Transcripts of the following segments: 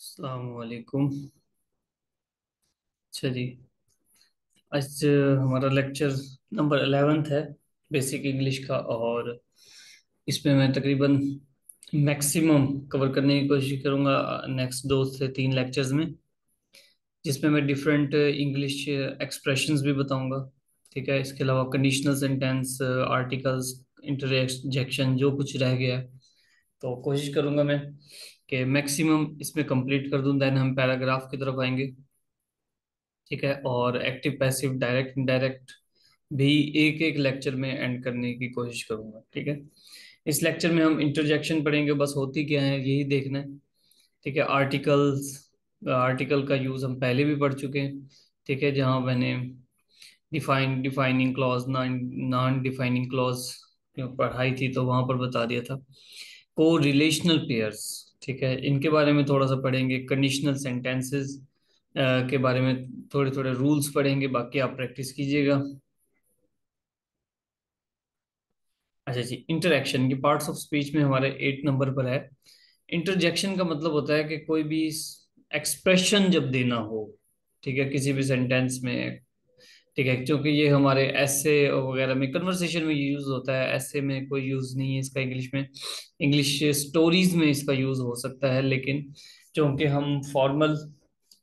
अलैक्म अच्छा जी आज हमारा लेक्चर नंबर अलेवेंथ है बेसिक इंग्लिश का, और इसमें मैं तकरीबन मैक्सिमम कवर करने की कोशिश करूँगा नेक्स्ट दो से तीन लेक्चर्स में, जिसमें मैं डिफरेंट इंग्लिश एक्सप्रेशंस भी बताऊँगा, ठीक है? इसके अलावा कंडीशनल सेंटेंस आर्टिकल्स इंटरजेक्शन जो कुछ रह गया है। तो कोशिश करूँगा मैं कि मैक्सिमम इसमें कंप्लीट कर दूँ देन हम पैराग्राफ की तरफ़ आएँगे। ठीक है? और एक्टिव पैसिव डायरेक्ट इनडायरेक्ट भी एक एक लेक्चर में एंड करने की कोशिश करूँगा। ठीक है? इस लेक्चर में हम इंटरजेक्शन पढ़ेंगे, बस होती क्या है, यही देखना है। ठीक है? आर्टिकल्स आर्टिकल का यूज़ हम पहले भी पढ़ चुके हैं। ठीक है? जहाँ मैंने define defining clause non defining clause पढ़ाई थी तो वहाँ पर बता दिया था। को रिलेशनल पेयर्स ठीक है, इनके बारे में थोड़ा सा पढ़ेंगे कंडीशनल सेंटेंसेस के बारे में थोड़े थोड़े रूल्स पढ़ेंगे, बाकी आप प्रैक्टिस कीजिएगा। अच्छा जी इंटरेक्शन की पार्ट्स ऑफ़ स्पीच में हमारे एट नंबर पर है। इंटरजेक्शन का मतलब होता है कि कोई भी एक्सप्रेशन जब देना हो, ठीक है, किसी भी सेंटेंस में ठीक है, क्योंकि ये हमारे ऐसे वगैरह में कन्वर्सेशन में यूज़ होता है, ऐसे में कोई यूज़ नहीं है इसका इंग्लिश में। इंग्लिश स्टोरीज में इसका यूज़ हो सकता है, लेकिन क्योंकि हम फॉर्मल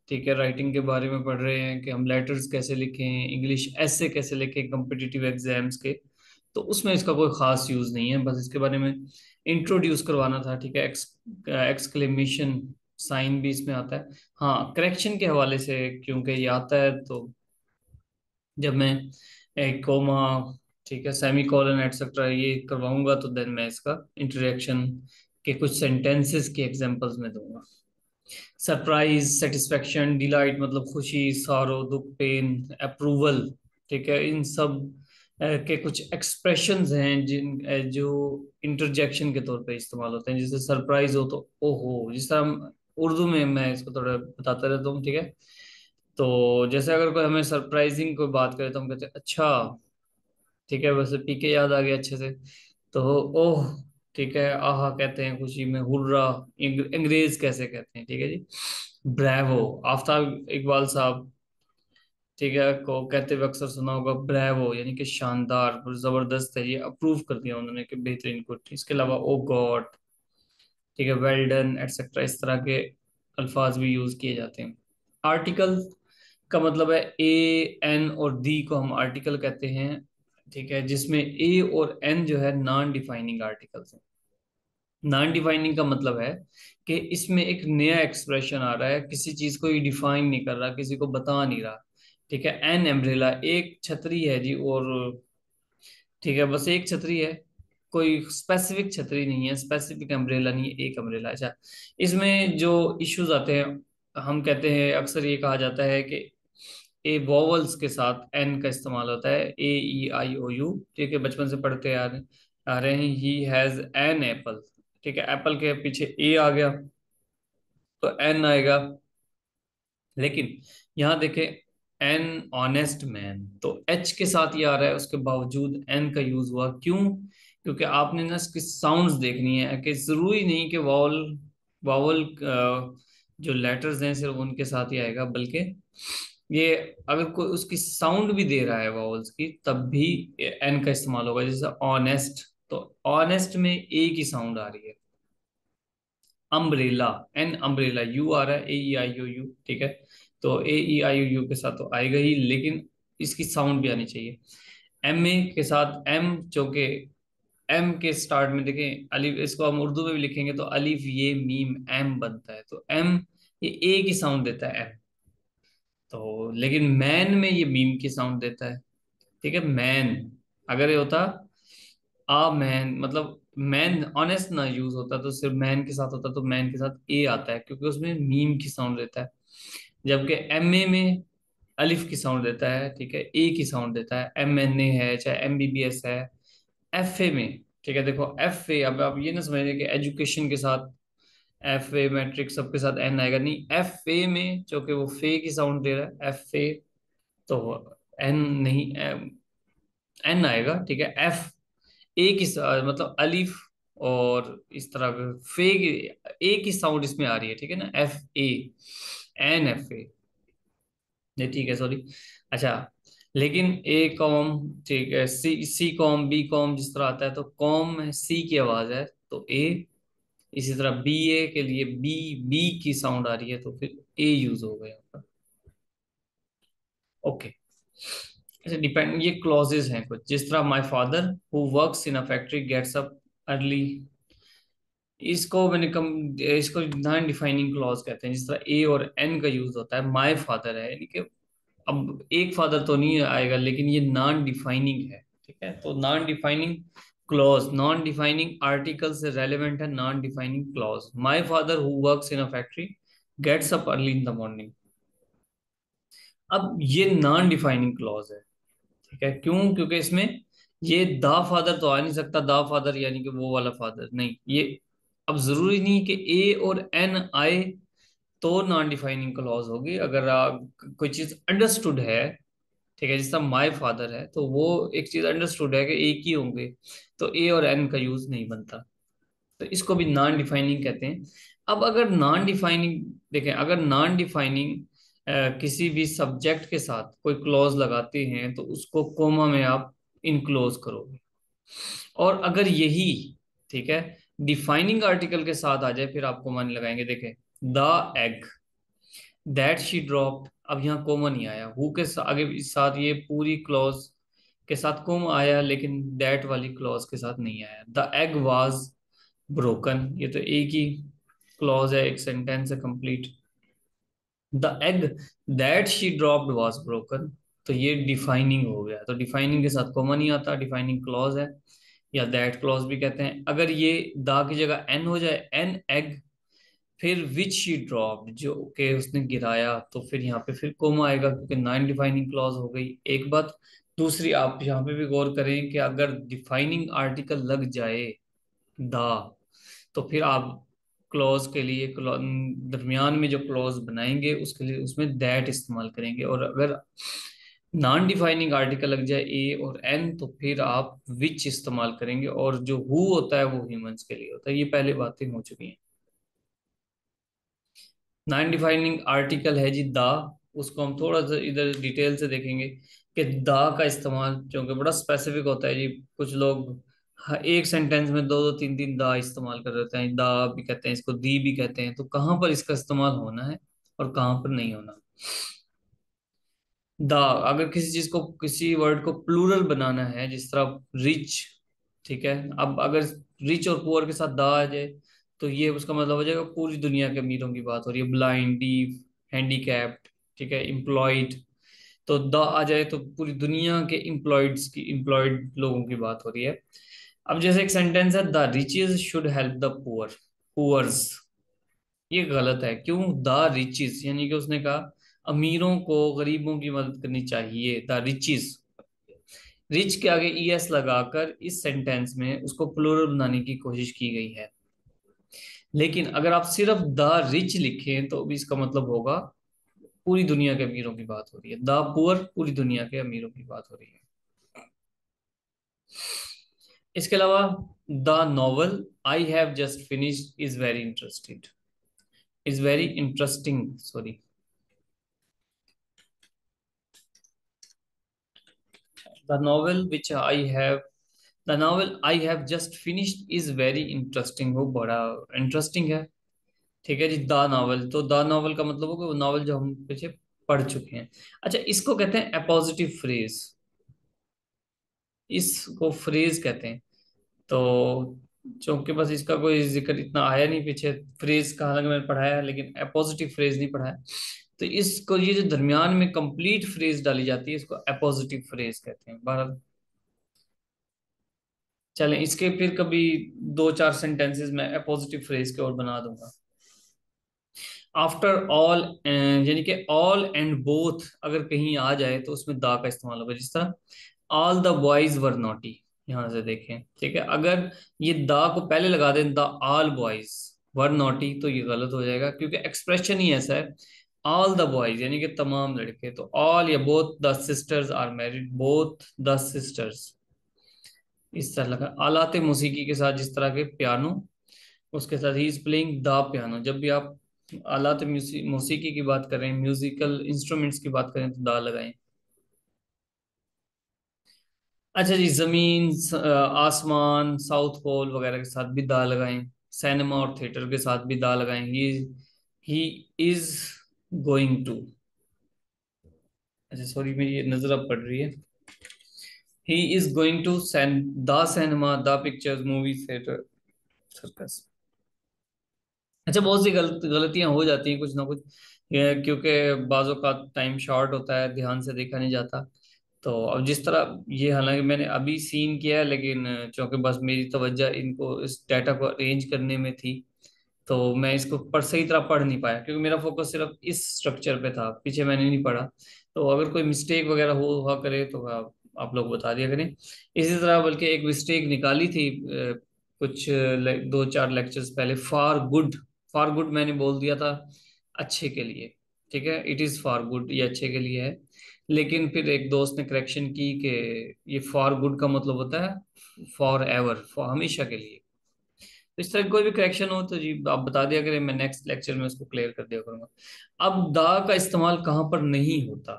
ठीक है राइटिंग के बारे में पढ़ रहे हैं कि हम लेटर्स कैसे लिखें इंग्लिश ऐसे कैसे लिखें कम्पिटिटिव एग्ज़ाम्स के तो उसमें इसका कोई खास यूज़ नहीं है। बस इसके बारे में इंट्रोड्यूस करवाना था, ठीक है एक्स एक्सक्लेमेशन साइन भी इसमें आता है। हाँ करेक्शन के हवाले से क्योंकि ये आता है तो जब मैं एक कोमा ठीक है सेमी कॉलन एटसेट्रा ये करवाऊँगा तो देन मैं इसका इंटरेक्शन के कुछ सेंटेंसेस के एग्जांपल्स में दूँगा। सरप्राइज़ सेटिस्फेक्शन डिलाइट मतलब खुशी सारो दुख पेन अप्रूवल ठीक है, इन सब के कुछ एक्सप्रेशंस हैं जिन जो इंटरजेक्शन के तौर पे इस्तेमाल होते हैं। जैसे सरप्राइज़ हो तो ओहो, जिस तरह उर्दू में, मैं इसको थोड़ा बताता रहता हूँ, ठीक है? तो जैसे अगर कोई हमें सरप्राइजिंग कोई बात करे तो हम कहते अच्छा ठीक है, वैसे पी के याद आ गया अच्छे से। तो ओह, ठीक है, आहा, कहते हैं खुशी में, हुर्रा अंग्रेज़ कैसे कहते हैं, ठीक है जी? ब्रेवो, आफ्ताब इकबाल साहब, ठीक है, को कहते हुए अक्सर सुना होगा, ब्रैवो, यानी कि शानदार, ज़बरदस्त है, ये अप्रूव कर दिया उन्होंने कि बेहतरीन कुछ इसके अलावा ओ गॉड ठीक है वेल डन एटसेट्रा इस तरह के अल्फाज भी यूज़ किए जाते हैं। आर्टिकल का मतलब है ए एन और दी को हम आर्टिकल कहते हैं, ठीक है, जिसमें ए और एन जो है नॉन डिफाइनिंग आर्टिकल्स हैं। नॉन डिफाइनिंग का मतलब है कि इसमें एक नया एक्सप्रेशन आ रहा है, किसी चीज़ को ये डिफाइन नहीं कर रहा, किसी को बता नहीं रहा, ठीक है। एन एम्ब्रेला एक छतरी है जी, और, ठीक है, बस एक छतरी है, कोई स्पेसिफिक छतरी नहीं है स्पेसिफिक अम्ब्रेला नहीं है, एक अम्ब्रेला अच्छा। इसमें जो इश्यूज़ आते हैं, हम कहते हैं, अक्सर ये कहा जाता है कि ए वॉवल्स के साथ एन का इस्तेमाल होता है ए ई आई ओ यू ठीक है, बचपन से पढ़ते आ रहे आ रहे हैं। ही हैज़ एन एप्पल ठीक है एप्पल के पीछे ए आ गया तो एन आएगा। लेकिन यहाँ देखें एन ऑनेस्ट मैन तो एच के साथ ये आ रहा है, उसके बावजूद एन का यूज़ हुआ। क्यों? क्योंकि आपने ना इसकी साउंड्स देखनी है, कि ज़रूरी नहीं कि वावल वावल जो लेटर्स हैं, सिर्फ़ उनके साथ ही आएगा, बल्कि ये अगर कोई उसकी साउंड भी दे रहा है वावल्स की, तब भी एन का इस्तेमाल होगा। जैसे ऑनेस्ट तो ऑनेस्ट में ए की साउंड आ रही है। अम्ब्रेला एन अम्ब्रेला यू आ रहा है ए आई यू यू ठीक है? तो ए ई आई यू यू के साथ तो आएगा ही, लेकिन इसकी साउंड भी आनी चाहिए। एम ए के साथ एम जो के एम के स्टार्ट में देखें अलीफ इसको हम उर्दू में भी लिखेंगे तो अलीफ, ये, मीम एम बनता है। तो एम ये ए की साउंड देता है एम तो लेकिन मैन में ये मीम की साउंड देता है। ठीक है मैन अगर ये होता आ मैन मतलब मैन ऑनेस्ट ना यूज़ होता तो सिर्फ़ मैन के साथ होता तो मैन के साथ ए आता है, क्योंकि उसमें मीम की साउंड देता है। जबकि एम ए में अलिफ की साउंड देता है, ठीक है ए की साउंड देता है। एम एन ए है, चाहे एम बी बी एस है एफ़ ए में, ठीक है, देखो एफ़ ए अब आप ये ना समझिए कि एजुकेशन के साथ एफ़ ए मैट्रिक सबके साथ एन आएगा। नहीं एफ़ ए में जो कि वो फे की साउंड दे रहा है एफ़ ए तो एन नहीं एन आएगा, ठीक है? एफ़ ए की मतलब अलिफ और इस तरह फे ए की साउंड इसमें आ रही है, ठीक है ना? F A an F A नहीं, ठीक है सॉरी अच्छा लेकिन ए कॉम, ठीक है C C com B com जिस तरह आता है तो कॉम सी की आवाज़ है तो ए इसी तरह बी ए के लिए बी बी की साउंड आ रही है तो फिर ए यूज़ हो गया ओके अच्छा डिपेंड ये क्लॉजेज हैं कुछ। जिस तरह my father who works in a factory gets up early इसको मैंने कम इसको नॉन डिफाइनिंग क्लॉज कहते हैं, जिस तरह ए और एन का यूज़ होता है माय फादर है, यानी कि अब एक फादर तो नहीं आएगा, लेकिन ये नॉन डिफाइनिंग है, ठीक है? तो non defining clause non defining article से रेलिवेंट है non defining clause my father who works in a factory gets up early in the morning अब ये नॉन डिफाइनिंग क्लॉज है, ठीक है? क्यों? क्योंकि इसमें ये दा फादर तो आ नहीं सकता। दा फादर यानी कि वो वाला फादर नहीं। ये अब ज़रूरी नहीं कि ए और एन आए तो नॉन डिफाइनिंग क्लॉज होगी। अगर कोई चीज़ अंडरस्टूड है ठीक है जिस तरह माई फादर है तो वो एक चीज़ अंडरस्टूड है कि एक ही होंगे तो ए और एन का यूज़ नहीं बनता। तो इसको भी नॉन डिफाइनिंग कहते हैं। अब अगर नॉन डिफाइनिंग देखें, अगर नॉन डिफाइनिंग किसी भी सब्जेक्ट के साथ कोई क्लॉज लगाते हैं तो उसको कोमा में आप इनक्लोज करोगे। और अगर यही, ठीक है डिफाइनिंग आर्टिकल के साथ आ जाए, फिर आप कोमा नहीं लगाएँगे, देखें the egg that she drop अब यहाँ कोमा नहीं आया। हु के आगे साथ ये पूरी क्लॉज के साथ कोम आया, लेकिन दैट वाली क्लॉज के साथ नहीं आया। द एग वाज ब्रोकन ये तो एक ही क्लॉज है, एक सेंटेंस है complete the egg that she dropped was broken तो ये डिफाइनिंग हो गया। तो डिफाइनिंग के साथ कॉमन नहीं आता डिफाइनिंग क्लॉज है। या दैट क्लॉज भी कहते हैं। अगर ये दा की जगह एन हो जाए एन एग फिर विच शी ड्रॉप जो के उसने गिराया तो फिर यहाँ पे फिर कोमा आएगा, क्योंकि नॉन डिफाइनिंग क्लॉज हो गई। एक बात, दूसरी, आप यहाँ पे भी गौर करें कि अगर डिफाइनिंग आर्टिकल लग जाए, दा तो फिर आप क्लॉज के लिए दरमियान में जो क्लॉज बनाएँगे, उसके लिए उसमें दैट इस्तेमाल करेंगे। और अगर नॉन डिफाइनिंग आर्टिकल लग जाए ए और एन तो फिर आप विच इस्तेमाल करेंगे, और जो हु होता है, वो ह्यूमंस के लिए होता है। ये पहले बातें हो चुकी हैं। नॉन डिफाइनिंग आर्टिकल है जी दा, उसको हम थोड़ा सा इधर डिटेल से देखेंगे कि दा का इस्तेमाल, क्योंकि बड़ा स्पेसिफिक होता है जी। कुछ लोग एक सेंटेंस में दो दो, तीन तीन दा इस्तेमाल कर रहे हैं, दा भी कहते हैं, इसको दी भी कहते हैं। तो कहाँ पर इसका इस्तेमाल होना है और कहाँ पर नहीं होना? दा, अगर किसी चीज़ को, किसी वर्ड को प्लूरल बनाना है, जिस तरह रिच ठीक है? अब अगर रिच और पुअर के साथ दा आ जाए तो ये उसका मतलब हो जाएगा पूरी दुनिया के अमीरों की बात हो रही है। ब्लाइंड डीफ हैंडीकैप्ड ठीक है इम्प्लॉयड तो द आ जाए तो पूरी दुनिया के इम्प्लॉयड्स की इम्प्लॉयड लोगों की बात हो रही है। अब जैसे एक सेंटेंस है the riches should help the poor poors ये गलत है। क्यों? द रिचेज यानी कि उसने कहा, अमीरों को, गरीबों की मदद करनी चाहिए। द रिचेज रिच के आगे ई एस लगाकर इस सेंटेंस में उसको प्लूरल बनाने की कोशिश की गई है। लेकिन अगर आप सिर्फ़ द रिच लिखें तो भी इसका मतलब होगा पूरी दुनिया के अमीरों की बात हो रही है। द पुअर पूरी दुनिया के अमीरों की बात हो रही है। इसके अलावा, the novel I have just finished is very interested is very interesting sorry the novel which I have the novel I have just finished is very interesting वो बड़ा इंटरेस्टिंग है। ठीक है जी द नॉवल तो द नॉवल का मतलब होगा वो नॉवल जो हम पीछे पढ़ चुके हैं। अच्छा इसको कहते हैं अपोजिटिव फ्रेज इसको फ्रेज कहते हैं। तो चूँकि बस इसका कोई ज़िक्र इतना आया नहीं पीछे फ्रेज का हालाँकि मैंने पढ़ाया है लेकिन अपोजिटिव फ्रेज नहीं पढ़ाया। तो इसको ये जो दरमियान में कंप्लीट फ्रेज डाली जाती है, इसको अपोजिटिव फ्रेज कहते हैं। बहरहाल चलें, इसके फिर कभी दो चार सेंटेंसेस में अपोजिटिव फ्रेज के और बना दूँगा। आफ्टर ऑल यानी कि ऑल एंड बोथ अगर कहीं आ जाए तो उसमें दा का इस्तेमाल होगा, जिस तरह all the boys were naughty यहाँ से देखें, ठीक है? अगर ये दा को पहले लगा दें, the all boys were naughty तो ये गलत हो जाएगा, क्योंकि एक्सप्रेशन ही ऐसा है। ऑल द बॉयज़ यानी कि तमाम लड़के तो ऑल या both the sisters are married both the sisters इस तरह लगा आलाते मौसीकी के साथ जिस तरह के पियानो, उसके साथ ही इज़ प्लेइंग द पियानो। जब भी आप आलात मौसीकी की बात करें, म्यूजिकल इंस्ट्रूमेंट्स की बात करें तो दा लगाएँ। अच्छा जी, ज़मीन आसमान, साउथ पोल वगैरह के साथ भी दा लगाएँ। सिनेमा और थिएटर के साथ भी दा लगाएँ। He he is going to. अच्छा सॉरी, मेरी नज़र अब पड़ रही है। He is going to the cinema the pictures movie theatre circus अच्छा बहुत सी गलत गलतियाँ हो जाती हैं कुछ ना कुछ क्योंकि बाजों का टाइम शॉर्ट होता है ध्यान से देखा नहीं जाता। तो अब जिस तरह ये हालाँकि मैंने अभी सीन किया है लेकिन चूँकि बस मेरी तवज्जो इनको इस डाटा को अरेंज करने में थी तो मैं इसको पर सही तरह पढ़ नहीं पाया क्योंकि मेरा फोकस सिर्फ़ इस स्ट्रक्चर पे था पीछे मैंने नहीं पढ़ा। तो अगर कोई मिस्टेक वगैरह हो हुआ करे तो आप, आप लोग बता दिया करें। इसी तरह बल्कि एक मिस्टेक निकाली थी कुछ दो चार लेक्चर्स पहले। फार गुड फार गुड मैंने बोल दिया था अच्छे के लिए, ठीक है? इट इज़ फॉर गुड ये अच्छे के लिए है। लेकिन फिर एक दोस्त ने करेक्शन की कि ये फॉर गुड का मतलब होता है फॉर एवर फॉर हमेशा के लिए। तो इस तरह कोई भी करेक्शन हो तो जी, आप बता दिया करें, मैं नेक्स्ट लेक्चर में उसको क्लियर कर दिया करूँगा। अब दा का इस्तेमाल कहाँ पर नहीं होता,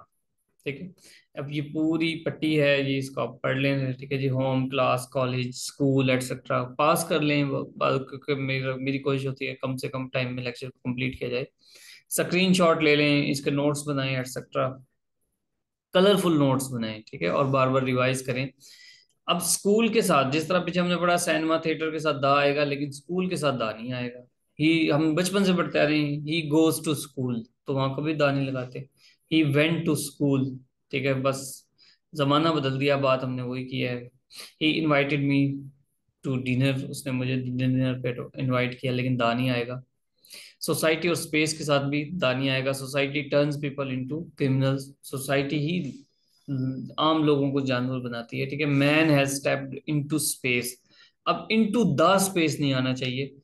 ठीक है? अब ये पूरी पट्टी है, ये इसको आप पढ़ लें, ठीक है जी home class college school etcetera pass कर लें क्योंकि मेरा, मेरी कोशिश होती है कम से कम टाइम में लेक्चर को कंप्लीट किया जाए। स्क्रीन शॉट ले लें, इसके नोट्स बनाएँ एटसेट्रा कलरफुल नोट्स बनाएँ, ठीक है, और बार बार रिवाइज करें। अब स्कूल के साथ, जिस तरह पीछे हमने पढ़ा सिनेमा थिएटर के साथ दा आएगा, लेकिन स्कूल के साथ दा नहीं आएगा। ही हम बचपन से पढ़ते आ रहे हैं ही गोज टू स्कूल तो वहाँ कभी दा नहीं लगाते। ही वेंट टू स्कूल ठीक है, बस जमाना बदल दिया, बात हमने वही किया है। He invited me to dinner उसने मुझे डिनर पे इनवाइट किया, लेकिन दा नहीं आएगा। सोसाइटी और स्पेस के साथ भी दानी आएगा। Society turns people into criminals society ही आम लोगों को जानवर बनाती है, ठीक है। Man has stepped into space अब इनटू द स्पेस नहीं आना चाहिए,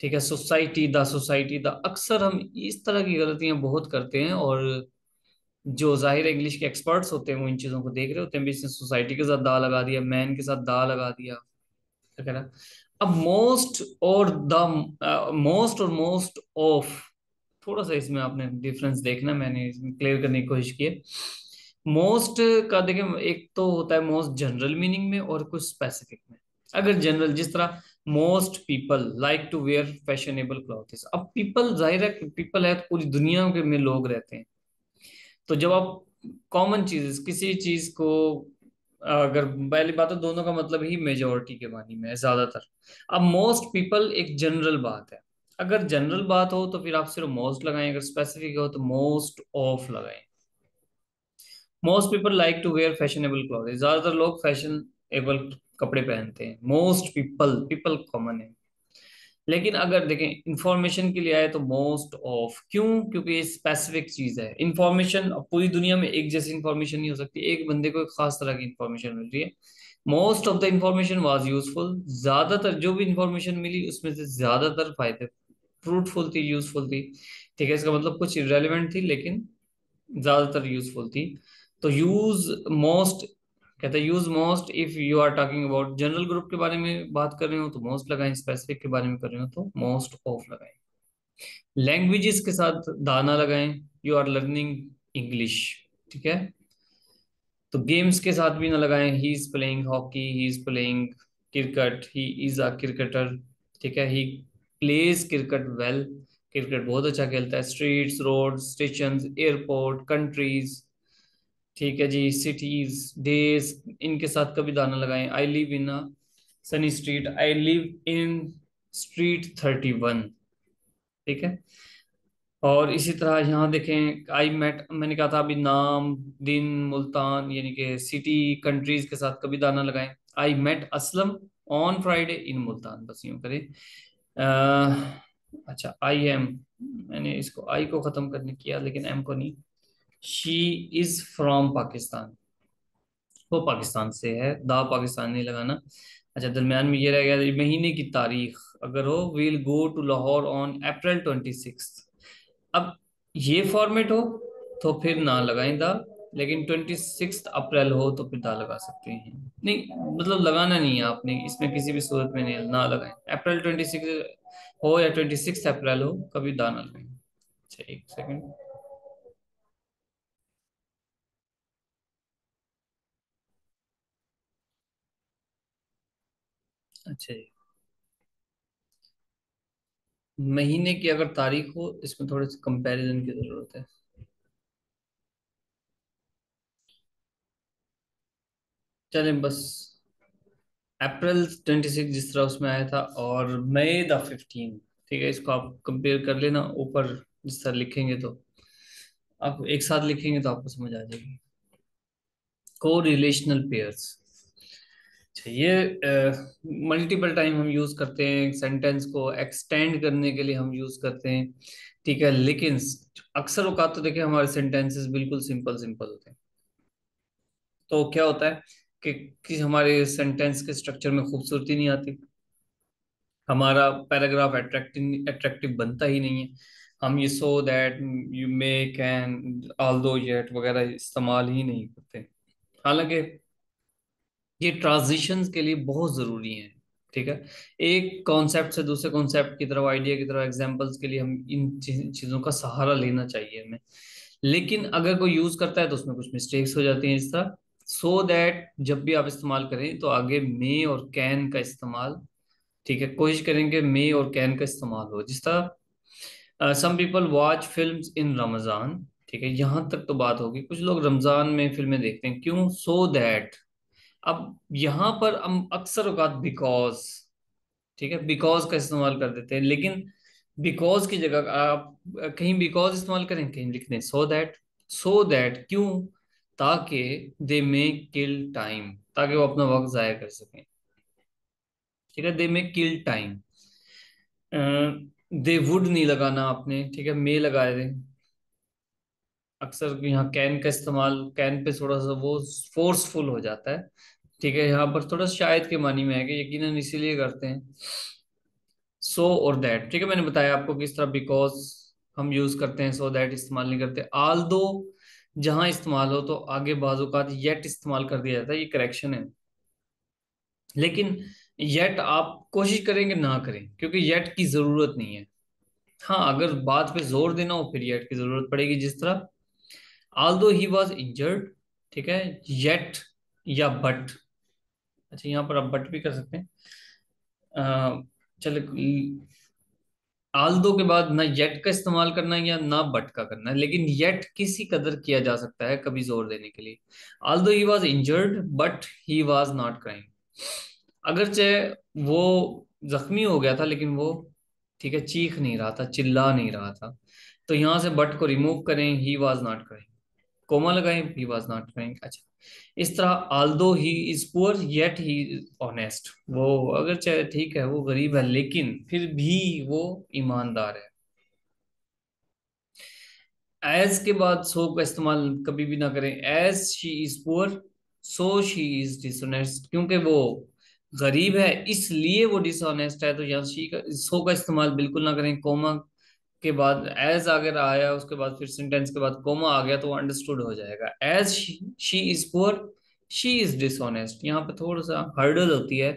ठीक है। सोसाइटी द सोसाइटी द अक्सर हम इस तरह की गलतियाँ बहुत करते हैं और जो ज़ाहिर इंग्लिश के एक्सपर्ट्स होते हैं, वो इन चीज़ों को देख रहे होते हैं इसने सोसाइटी के साथ दा लगा दिया मैन के साथ दा लगा दिया वगैरह अब मोस्ट और द मोस्ट और मोस्ट ऑफ़ थोड़ा सा इसमें आपने डिफरेंस देखना, मैंने इसमें क्लियर करने की कोशिश की मोस्ट का देखें एक तो होता है मोस्ट जनरल मीनिंग में और कुछ स्पेसिफिक में। अगर जनरल जिस तरह most people like to wear fashionable clothes अब पीपल ज़ाहिर है पीपल है तो पूरी दुनिया के में लोग रहते हैं। तो जब आप कॉमन चीज़, किसी चीज़ को, अगर पहली बात है दोनों का मतलब ही मेजोरिटी के मानी में ज़्यादातर। अब मोस्ट पीपल एक जनरल बात है। अगर जनरल बात हो तो फिर आप सिर्फ़ मोस्ट लगाएँ, अगर स्पेसिफिक हो तो मोस्ट ऑफ़ लगाएँ। Most people like to wear fashionable cloth ज़्यादातर लोग फैशनेबल कपड़े पहनते हैं। मोस्ट पीपल पीपल कॉमन है। लेकिन अगर देखें इंफॉर्मेशन के लिए आए तो मोस्ट ऑफ़ क्यों? क्योंकि ये स्पेसिफिक चीज़ है। इंफॉर्मेशन पूरी दुनिया में एक जैसी इंफॉर्मेशन नहीं हो सकती। एक बंदे को एक खास तरह की इंफॉर्मेशन मिल रही है। Most of the information was useful ज़्यादातर जो भी इंफॉर्मेशन मिली, उसमें से ज़्यादातर फ़ायदे फ्रूटफुल थी यूजफुल थी। ठीक है, इसका मतलब कुछ रेलिवेंट थी, लेकिन ज़्यादातर यूजफुल थी। तो यूज़ मोस्ट कहते हैं use most if you are talking about general group के बारे में बात कर रहे हो तो मोस्ट लगाएँ स्पेसिफिक के बारे में कर रहे हो तो मोस्ट ऑफ़ लगाएँ। लैंग्वेजेस के साथ दाना लगाएँ यू आर लर्निंग इंग्लिश ठीक है? तो गेम्स के साथ भी ना लगाएँ he is playing hockey he is playing cricket he is a cricketer ठीक है? He plays cricket well cricket बहुत अच्छा खेलता है streets road station airport countries ठीक है जी सिटीज़ डेज़ इनके साथ कभी दाना लगाएँ। I live in Sunny Street I live in street thirty one ठीक है? और इसी तरह यहाँ देखें आई मेट मैंने कहा था अभी नाम, दिन, मुल्तान, यानी कि सिटी कंट्रीज़ के साथ कभी दाना लगाएँ। I met Aslam on Friday in Multan. बस यूँ करें। अच्छा आई एम मैंने इसको आई को ख़त्म करने किया, लेकिन एम को नहीं। शी इज़ फ्रॉम पाकिस्तान वो पाकिस्तान से है। दा पाकिस्तान नहीं लगाना। अच्छा दरमियान में ये रह गया महीने की तारीख। अगर हो will go to Lahore on April twenty six अब ये फॉर्मेट हो तो फिर ना लगाएँ दा। लेकिन ट्वेंटी सिक्स अप्रैल हो तो फिर दा लगा सकते हैं। नहीं मतलब लगाना नहीं है आपने। इसमें किसी भी सूरत में नहीं, ना लगाएँ। अप्रैल ट्वेंटी सिक्स हो या ट्वेंटी सिक्स अप्रैल हो, कभी दा ना लगाएँ। अच्छा एक सेकंड अच्छा जी। महीने की अगर तारीख हो, इसमें थोड़े से कंपैरिजन की ज़रूरत है। चलें बस, अप्रैल ट्वेंटी सिक्स जिस तरह उसमें आया था और मई द फिफ्टीन ठीक है, इसको आप कंपेयर कर लेना, ऊपर जिस तरह लिखेंगे तो। आप एक साथ लिखेंगे तो आपको समझ आ जाएगी। को रिलेशनल पेयर्स ये मल्टीपल टाइम हम यूज़ करते हैं सेंटेंस को एक्सटेंड करने के लिए हम यूज़ करते हैं ठीक है? लेकिन अक्सर औकात तो देखिए हमारे सेंटेंसेस बिल्कुल सिंपल सिंपल होते हैं। तो क्या होता है कि, कि हमारे सेंटेंस के स्ट्रक्चर में खूबसूरती नहीं आती। हमारा पैराग्राफ अट्रैक्टिव अट्रैक्टिव बनता ही नहीं है। हम ये so that you may can although yet वगैरह इस्तेमाल ही नहीं करते। हालाँकि ये ट्रांजिशंस के लिए बहुत ज़रूरी है, ठीक है? एक कॉन्सेप्ट से दूसरे कॉन्सेप्ट की तरफ़ आइडिया की तरफ़ एग्जांपल्स के लिए हम इन चीज़ों का सहारा लेना चाहिए हमें। लेकिन अगर कोई यूज़ करता है तो उसमें कुछ मिस्टेक्स हो जाती हैं इस तरह। सो दैट जब भी आप इस्तेमाल करें तो आगे मे और कैन का इस्तेमाल, ठीक है? कोशिश करेंगे मे और कैन का इस्तेमाल हो। जिस तरह some people watch film in Ramzan ठीक है? यहाँ तक तो बात होगी। कुछ लोग रमज़ान में फ़िल्में देखते हैं। क्यों? सो दैट अब यहाँ पर हम अक्सर औकात बिकॉज़ ठीक है? बिकॉज़ का इस्तेमाल कर देते हैं। लेकिन बिकॉज़ की जगह आप, कहीं बिकॉज़ इस्तेमाल करें, कहीं लिख दें। सो दैट सो दैट क्यों? ताकि दे मे किल टाइम ताकि वो अपना वक्त जाया कर सकें। ठीक है? दे मे किल टाइम दे वुड नहीं लगाना आपने, ठीक है? मे लगाए दें। अक्सर यहाँ कैन का इस्तेमाल, कैन पे थोड़ा सा वो फोर्सफुल हो जाता है। ठीक है, यहाँ पर थोड़ा शायद के मानी में है कि यकीनन इसीलिए करते हैं। सो और दैट ठीक है, मैंने बताया आपको किस तरह बिकॉज़ हम यूज़ करते हैं सो so दैट इस्तेमाल नहीं करते। आल दो जहाँ इस्तेमाल हो तो आगे बाजूकात येट इस्तेमाल कर दिया जाता है, ये करेक्शन है। लेकिन येट आप कोशिश करेंगे ना करें, क्योंकि येट की ज़रूरत नहीं है। हाँ अगर बात पे ज़ोर देना हो, फिर येट की ज़रूरत पड़ेगी। जिस तरह दो ही वॉज़ इंजर्ड ठीक है येट या बट अच्छा यहाँ पर आप बट भी कर सकते हैं। चलो आल्दो के बाद ना येट का इस्तेमाल करना है या ना बट का करना है, लेकिन येट किसी कदर किया जा सकता है कभी ज़ोर देने के लिए। Although he was injured but he was not crime अगरचे वो जख्मी हो गया था, लेकिन वो, ठीक है, चीख नहीं रहा था, चिल्ला नहीं रहा था। तो यहाँ से बट को रिमूव करें he was not crime comma लगाएँ ही वॉज़ नॉट क्राइम अच्छा इस तरह although he is poor yet he honest वो अगर चाहे ठीक है, वो गरीब है, लेकिन फिर भी वो ईमानदार है। एज के बाद सो का इस्तेमाल कभी भी ना करें। As she is poor so she is dishonest क्योंकि वो गरीब है, इसलिए वो डिसऑनेस्ट है तो यहाँ शी का सो का इस्तेमाल बिल्कुल ना करें। कोमा के बाद एज अगर आया, उसके बाद फिर सेंटेंस के बाद कोमा आ गया तो वो अंडरस्टूड हो जाएगा। As she is poor she is dishonest यहाँ पे थोड़ा सा हर्डल होती है,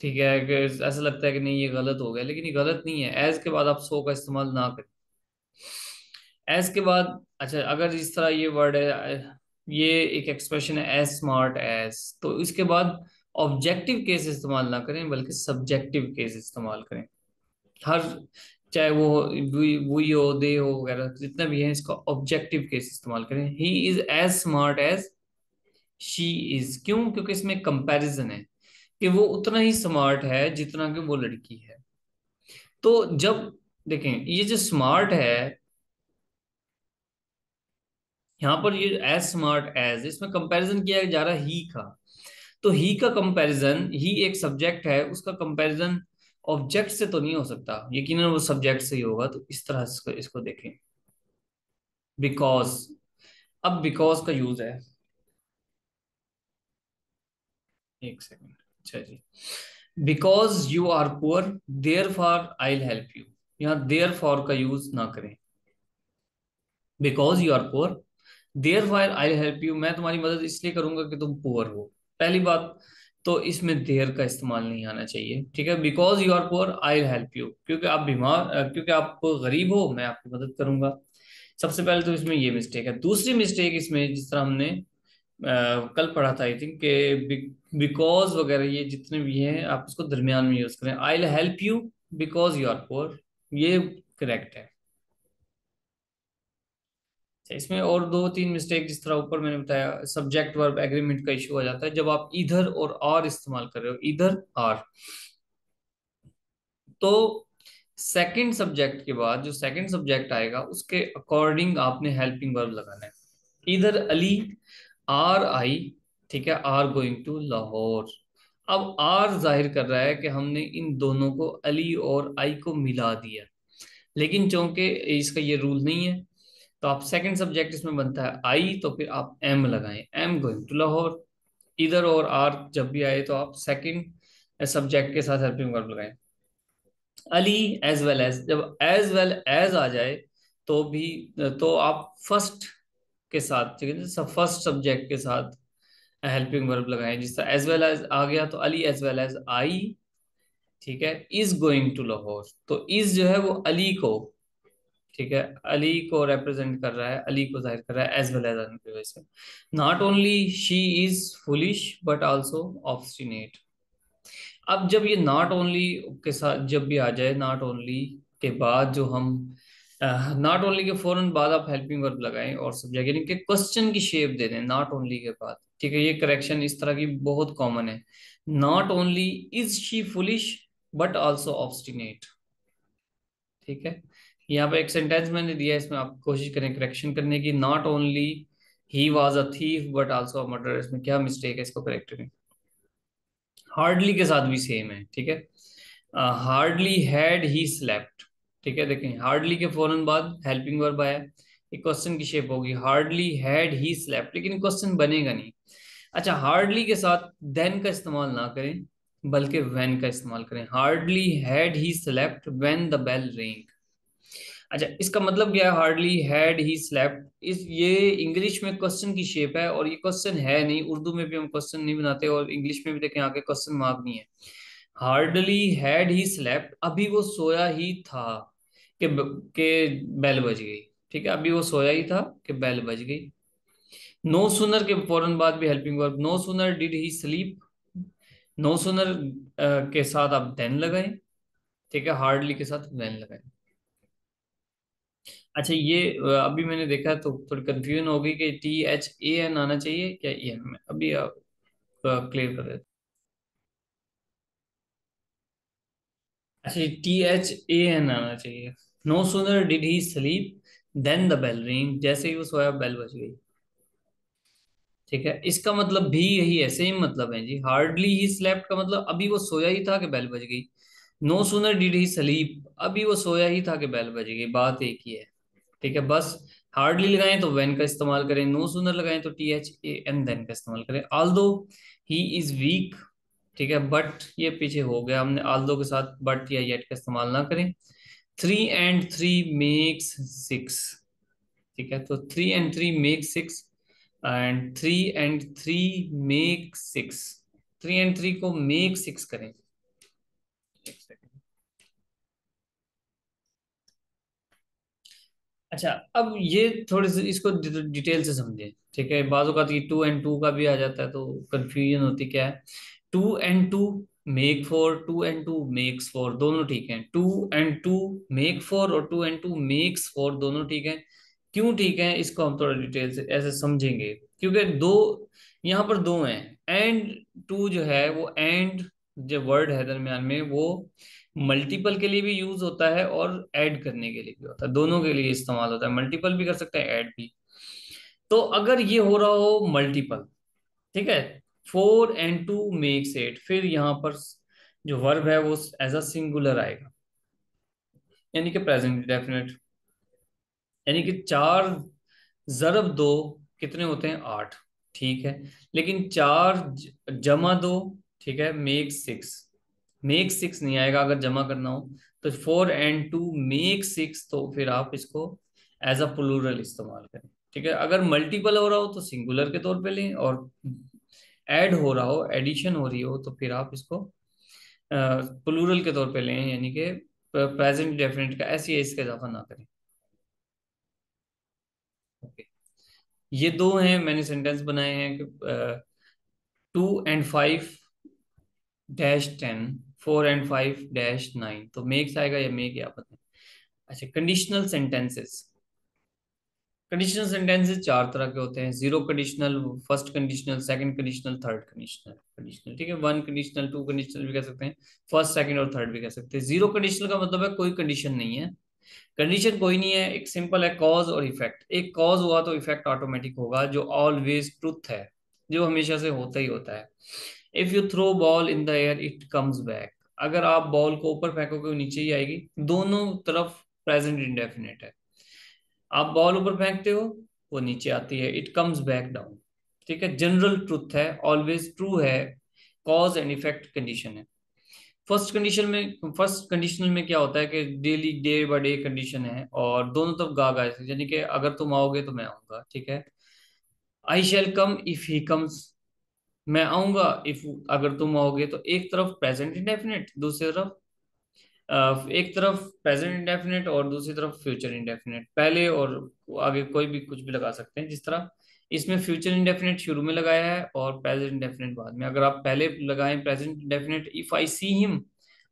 ठीक है, कि ऐसा लगता है कि नहीं, ये गलत हो गया, लेकिन ये गलत नहीं है। एज के बाद आप सो का इस्तेमाल ना करें। एज के बाद अच्छा अगर इस तरह ये वर्ड है, ये एक एक्सप्रेशन है एज स्मार्ट एज तो इसके बाद ऑब्जेक्टिव केस इस्तेमाल ना करें, बल्कि सब्जेक्टिव केस इस्तेमाल करें। हर चाहे वो वी हो दे हो, वगैरह, जितना भी है, इसका ऑब्जेक्टिव केस इस्तेमाल करें। He is as smart as she is क्यों? क्योंकि इसमें कंपैरिजन है कि वो उतना ही स्मार्ट है जितना कि वो लड़की है। तो जब, देखें, ये जो स्मार्ट है, यहाँ पर ये एज स्मार्ट एज इसमें कंपैरिजन किया जा रहा है का। तो ही का कंपैरिजन ही एक सब्जेक्ट है, उसका कंपैरिजन ऑब्जेक्ट से तो नहीं हो सकता। यकीन वो सब्जेक्ट से ही होगा तो इस तरह इसको इसको देखें। बिकॉज़, अब बिकॉज़ का यूज़ है। एक सेकंड अच्छा जी। Because you are poor therefore I help you. यहाँ देयर फॉर का यूज़ ना करें। Because you are poor therefore I help you, मैं तुम्हारी मदद इसलिए करूँगा कि तुम पुअर हो। पहली बात तो इसमें देयर का इस्तेमाल नहीं आना चाहिए ठीक है? Because you are poor I help you क्योंकि आप बीमार क्योंकि आप गरीब हो मैं आपकी मदद करूँगा। सबसे पहले तो इसमें ये मिस्टेक है। दूसरी मिस्टेक इसमें जिस तरह हमने अ, कल पढ़ा था आई थिंक बिकॉज़ वगैरह ये जितने भी हैं आप इसको दरमियान में यूज़ करें। I help you because you are poor ये करेक्ट है। इसमें और दो तीन मिस्टेक जिस तरह ऊपर मैंने बताया सब्जेक्ट वर्ब एग्रीमेंट का इशू आ जाता है जब आप इधर और आर इस्तेमाल कर रहे हो, इधर आर तो सेकंड सब्जेक्ट के बाद जो सेकंड सब्जेक्ट आएगा, उसके अकॉर्डिंग आपने हेल्पिंग वर्ब लगाना है। इधर अली आर आई, ठीक है आर गोइंग टू लाहौर। अब आर ज़ाहिर कर रहा है कि हमने इन दोनों को अली और आई को मिला दिया। लेकिन चूँकि इसका ये रूल नहीं है तो आप सेकंड सब्जेक्ट इसमें बनता है आई तो फिर आप एम लगाएँ। एम गोइंग टू लाहौर इधर और आर जब भी आए तो आप सेकंड सब्जेक्ट के साथ हेल्पिंग वर्ब लगाएँ। अली एज वेल एज जब एज वेल एज आ जाए तो भी तो आप फ़र्स्ट के साथ, ठीक है फ़र्स्ट सब्जेक्ट के साथ हेल्पिंग वर्ब लगाएँ, जिस तरह एज वेल एज आ गया तो Ali as well as I ठीक है इज़ गोइंग टू लाहौर। तो इज़ जो है वो अली को ठीक है, अली को रिप्रेजेंट कर रहा है, अली को ज़ाहिर कर रहा है एज वेल एज से। Not only she is foolish but also obstinate अब जब ये नॉट ओनली के साथ, जब भी आ जाए नॉट ओनली के बाद जो हम नॉट ओनली के फ़ौरन बाद आप हेल्पिंग वर्ब लगाएँ और सब्जेक्ट यानी कि क्वेश्चन की शेप दे दें नॉट ओनली के बाद। ठीक है, ये करेक्शन इस तरह की बहुत कॉमन है। Not only is she foolish but also obstinate ठीक है? यहाँ पे एक सेंटेंस मैंने दिया इसमें आप कोशिश करें करेक्शन करने की। Not only he was a thief but also a murder इसमें क्या मिस्टेक है इसको करेक्ट करें। हार्डली के साथ भी सेम है, ठीक है? हार्डली हैड ही स्लेप्ट ठीक है, देखें हार्डली के फ़ौरन बाद हेल्पिंग वर्ब आया। एक क्वेश्चन की शेप होगी। हार्डली हैड ही स्लेप्ट लेकिन क्वेश्चन बनेगा नहीं। अच्छा हार्डली के साथ देन का इस्तेमाल ना करें, बल्कि वेन का इस्तेमाल करें। Hardly had he slept when the bell ring अच्छा इसका मतलब क्या है? हार्डली हैड ही स्लेप्ट इस, ये इंग्लिश में क्वेश्चन की शेप है और ये क्वेश्चन है नहीं। उर्दू में भी हम क्वेश्चन नहीं बनाते और इंग्लिश में भी देखें आगे क्वेश्चन मार्क नहीं है। हार्डली हैड ही स्लेप्ट अभी वो सोया ही था कि के बेल बज गई। ठीक है, अभी वो सोया ही था कि बैल बज गई। नो सुनर के फ़ौरन बाद भी helping verb no sooner did he sleep no sooner के साथ आप देन लगाएँ। ठीक है हार्डली के साथ वेन लगाएँ। अच्छा ये अभी मैंने देखा तो थोड़ी कंफ्यूजन हो गई कि टी एच ए एन आना चाहिए क्या ई एन में अभी आप क्लियर कर देते अच्छा टी एच ए एन आना चाहिए। No sooner did he sleep then the bell ring जैसे ही वो सोया बेल बज गई। ठीक है? इसका मतलब भी यही है सेम मतलब है जी। हार्डली ही स्लेप्ट का मतलब अभी वो सोया ही था कि बेल बज गई। No sooner did he sleep अभी वो सोया ही था कि बेल बज गई। बात एक ही है। ठीक है, बस हार्डली लगाएँ तो वेन का इस्तेमाल करें नो सुनर लगाएँ तो T H A N then का इस्तेमाल करें। आल दो ही इज़ वीक ठीक है बट ये पीछे हो गया हमने आल दो के साथ बट या येट का इस्तेमाल ना करें। Three and three makes six ठीक है तो three and three make six and three and three make six three and three को मेक सिक्स करें। अच्छा अब ये थोड़ी सी इसको डिटेल से समझे, ठीक है? बाजू का टू एंड टू का भी आ जाता है तो कंफ्यूजन होती क्या है? Two and two make four two and two makes four दोनों ठीक है। Two and two make four और two and two makes four दोनों ठीक है। क्यों ठीक है? इसको हम थोड़ा डिटेल से, ऐसे समझेंगे। क्योंकि दो, यहाँ पर दो हैं। एंड टू जो है, वो एंड जो वर्ड है दरम्यान में, वो मल्टीपल के लिए भी यूज़ होता है और ऐड करने के लिए भी होता है। दोनों के लिए इस्तेमाल होता है। मल्टीपल भी कर सकते हैं ऐड भी। तो अगर ये हो रहा हो मल्टीपल ठीक है? Four and two makes eight फिर यहाँ पर जो वर्ब है वो एज अ सिंगुलर आएगा। यानी कि प्रेजेंट डेफिनेट यानी कि चार जरब दो कितने होते हैं? आठ। ठीक है? लेकिन चार जमा दो, ठीक है? मेक सिक्स मेक सिक्स नहीं आएगा अगर जमा करना हो तो four and two make six तो फिर आप इसको एज अ प्लूरल इस्तेमाल करें। ठीक है? अगर मल्टीपल हो रहा हो तो सिंगुलर के तौर पे लें और ऐड हो रहा हो एडिशन हो रही हो तो फिर आप इसको प्लूरल के तौर पे लें, यानी कि प्रेजेंट डेफिनेट का, ऐसी इसका इजाफा ना करें। ओके ये दो हैं, मैंने सेंटेंस बनाए हैं कि two and five dash ten four and five dash nine. तो मेक्स आएगा या मेक या पता अच्छा कंडीशनल सेंटेंसेस कंडीशनल सेंटेंसेस चार तरह के होते हैं। Zero conditional first conditional second conditional third conditional conditional ठीक है? वन कंडीशनल टू कंडीशनल भी कह सकते हैं। फ़र्स्ट सेकंड और थर्ड भी कह सकते हैं। ज़ीरो कंडीशनल का मतलब है कोई कंडीशन नहीं है। कंडीशन कोई नहीं है, एक सिंपल है कॉज और इफ़ेक्ट एक कॉज हुआ तो इफ़ेक्ट ऑटोमेटिक होगा, जो ऑलवेज ट्रुथ है, जो हमेशा से होता ही होता है। If you throw ball in the air it comes back अगर आप बॉल को ऊपर फेंकोगे नीचे ही आएगी। दोनों तरफ़ प्रेजेंट इंडेफिनेट है। आप बॉल ऊपर फेंकते हो, वो नीचे आती है। इट कम्स बैक डाउन ठीक है? जनरल ट्रूथ है ऑलवेज ट्रू है कॉज एंड इफ़ेक्ट कंडीशन है। फ़र्स्ट कंडीशन में फ़र्स्ट कंडीशनल में क्या होता है कि daily day by day condition है और दोनों तरफ़ गा गा यानी कि अगर तुम आओगे तो मैं आऊँगा। ठीक है? I shall come if he comes मैं आऊँगा इफ़ अगर तुम आओगे तो एक तरफ़ प्रेजेंट इंडेफिनेट दूसरी तरफ़ एक तरफ़ प्रेजेंट इंडेफिनेट और दूसरी तरफ़ फ्यूचर इंडेफिनेट पहले और आगे कोई भी कुछ भी लगा सकते हैं, जिस तरह। इसमें फ्यूचर इंडेफिनेट शुरू में लगाया है और प्रेजेंट इंडेफिनेट बाद में। अगर आप पहले लगाएँ present indefinite if I see him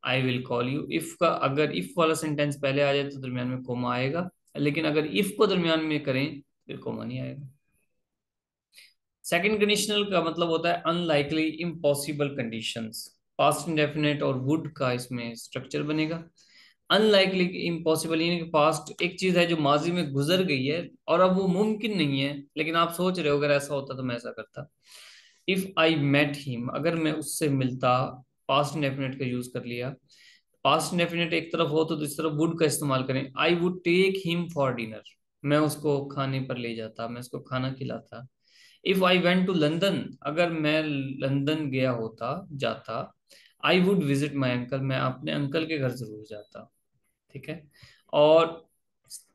I will call you if का, अगर इफ़ वाला सेंटेंस पहले आ जाए तो दरमियान में कोमा आएगा। लेकिन अगर इफ़ को दरमियान में करें, फिर कोमा नहीं आएगा। सेकेंड कंडीशनल का मतलब होता है unlikely impossible conditions past indefinite और वुड का इसमें स्ट्रक्चर बनेगा. अनलाइकली इम्पॉसिबल यानी कि पास्ट एक चीज़ है जो माजी में गुजर गई है और अब वो मुमकिन नहीं है, लेकिन आप सोच रहे हो अगर ऐसा होता तो मैं ऐसा करता. इफ़ आई मेट हिम अगर मैं उससे मिलता पास्ट इंडेफिनेट का यूज़ कर लिया. पास्ट इंडेफिनेट एक तरफ़ हो तो दूसरी तरफ़ वुड का इस्तेमाल करें. I would take him for dinner मैं उसको खाने पर ले जाता, मैं उसको खाना खिलाता. If I went to London अगर मैं लंदन गया होता, जाता I would visit my uncle मैं अपने अंकल के घर ज़रूर जाता, ठीक है? और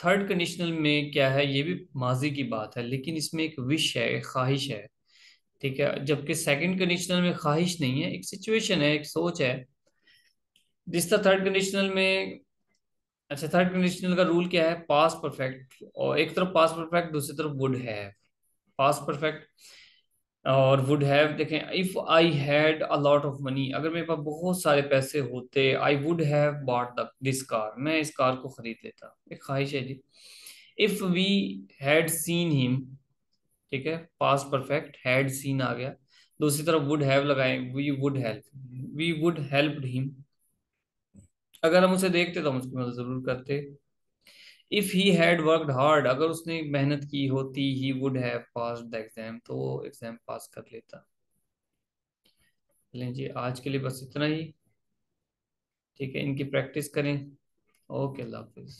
थर्ड कंडीशनल में क्या है, ये भी माजी की बात है, लेकिन इसमें एक विश है, एक ख्वाहिश है, ठीक है? जबकि सेकंड कंडीशनल में ख्वाहिश नहीं है, एक सिचुएशन है, एक सोच है। जिस तरह थर्ड कंडीशनल में अच्छा थर्ड कंडीशनल का रूल क्या है? पास परफेक्ट और एक तरफ़ पास परफेक्ट दूसरी तरफ़ वुड है। पास परफेक्ट और वुड हैव देखें if I had a lot of money अगर मेरे पास बहुत सारे पैसे होते I would have bought the this car मैं इस कार को खरीद लेता। एक ख्वाहिश है जी। If we had seen him ठीक है पास परफेक्ट हैड सीन आ गया। दूसरी तरफ़ वुड हैव लगाए we would help we would help him अगर हम उसे देखते तो हम उसकी मदद ज़रूर करते। If he had worked hard अगर उसने मेहनत की होती he would have passed the exam तो एग्ज़ाम पास कर लेता। चलें जी, आज के लिए बस इतना ही। ठीक है, इनकी प्रैक्टिस करें। ओके अल्लाह हाफिज़